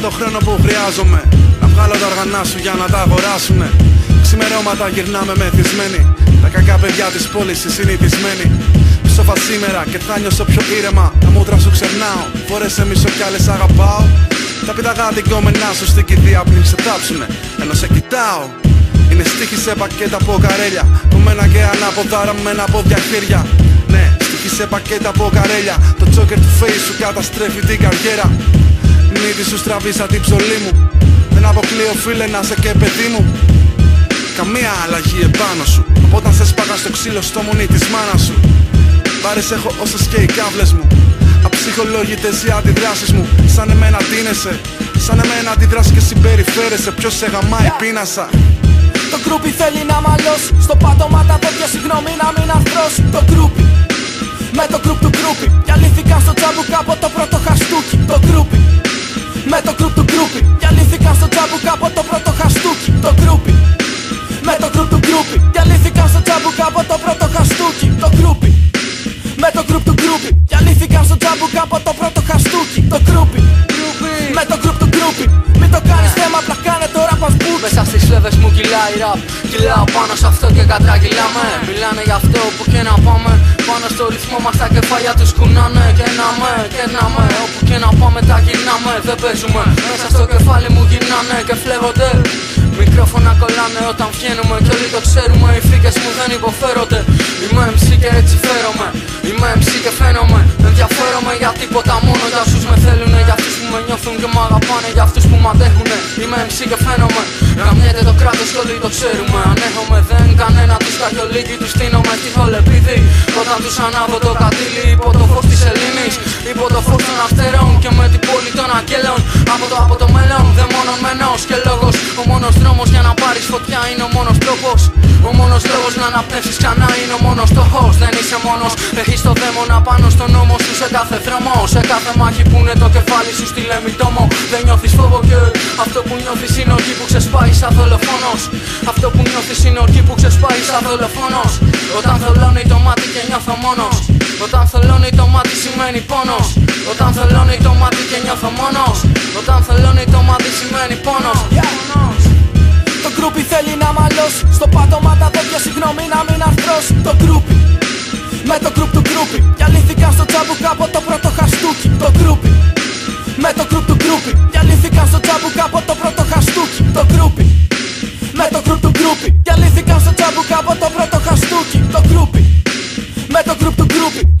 το χρόνο που χρειάζομαι. Να βγάλω τα οργανά σου για να τα αγοράσουνε. Ξημερώματα γυρνάμε μεθυσμένοι. Τα κακά παιδιά της πόλης οι συνηθισμένοι. Ψόφα σήμερα και θα νιώσω πιο ήρεμα. Τα μούτρα σου ξερνάω. Φόρεσε μισό κι άλλες αγαπάω. Τα πιταγά την κόμενά σου στην κηδεία πριν σε τάψουνε. Ενώ σε κοιτάω. Είναι στίχη σε πακέτα από καρέλια. Που μένα και ανάποδα ραμμένα από χέρια. Ναι, στίχη σε πακέτα από καρέλια. Το τζόκερ του face σου καταστρέφει την καριέρα Μύτη σου στραβήσα την ψωλή μου. Δεν αποκλείω φίλε να σε και παιδί μου. Καμία αλλαγή επάνω σου. Όταν σε σπάγα στο ξύλο στο μουνί της μάνας σου. Πάρες έχω όσες και οι κάβλες μου. Αψυχολόγητες οι αντιδράσεις μου. Σαν εμένα τίνεσαι. Σαν εμένα αντιδράσεις και συμπεριφέρεσαι. Ποιος σε γαμάει πείνασα το γκρούπι θέλει να μαλώσει. Στο πάτωμα τα δόντια συγγνώμη να μην αρθρώσει. Το Μέσα στις φλέβες μου κυλάει ραπ. Κυλάω πάνω σε αυτό και κατραγυλάμε Μιλάνε για αυτό που και να πάμε. Πάνω στο ρυθμό μας τα κεφάλια τους κουνάνε. Και να με, και να με Όπου και να πάμε τα γυρνάμε. Δεν παίζουμε Μέσα στο κεφάλι μου γυρνάνε και φλέβονται Μικρόφωνα κολλάνε όταν βγαίνουμε και όλοι το ξέρουμε. Οι φρίκες μου δεν υποφέρονται. Είμαι MC και έτσι φέρομαι. Είμαι MC και φαίνομαι. Δεν ενδιαφέρομαι για τίποτα μόνο για όσους με θέλουνε. Για αυτούς που με νιώθουν και μου αγαπάνε. Για αυτούς που μ' αντέχουνε. Είμαι MC και φαίνομαι Γαμιέται το κράτος και όλοι το ξέρουμε. Αν έχομαι δεν κανένα τους καχιολίκι Τους στείνομαι στη χολεπίδη Όταν τους ανάβω το κατήλι Υπό το φως της Ελλήνης Υπό το φως των αυτερών Και με την πόλη των αγγέλων Από το, από το μέλλον δαιμονωμένος και λόγος. Ο μόνος δρόμος για να πάρεις φωτιά είναι ο μόνος τρόπος. Ο μόνος λόγος να αναπνεύσεις ξανά είναι ο μόνος στόχος. Δεν είσαι μόνος, έχεις το δαίμονα πάνω στον νόμο σου σε κάθε δρόμο. Σε κάθε μάχη που είναι το κεφάλι σου στη λεμιτόμο Δεν νιώθεις φόβο και αυτό που νιώθεις είναι οργή που ξεσπάει σαν δολοφόνος. Αυτό που νιώθεις είναι οργή που ξεσπάει σαν δολοφόνος. Όταν θολώνει το μάτι και νιώθω μόνος. Όταν θολώνει το μάτι σημαίνει πόνος. Όταν θολώνει το μάτι και νιώθω μόνος. Όταν θολώνει το μάτι σημαίνει πόνος. Το γκρούπι θέλει να μαλώσει. Στο πάτωμα τα δόντια συγγνώμη να μην αρθρώσει. Το γκρούπι Με το γκρουπ του γκρούπι Διαλύθηκαν στο τσαμπουκά από το πρώτο χαστούκι από το πρώτο χαστούκι, το κρούπι. Με το κρούπ του κρούπι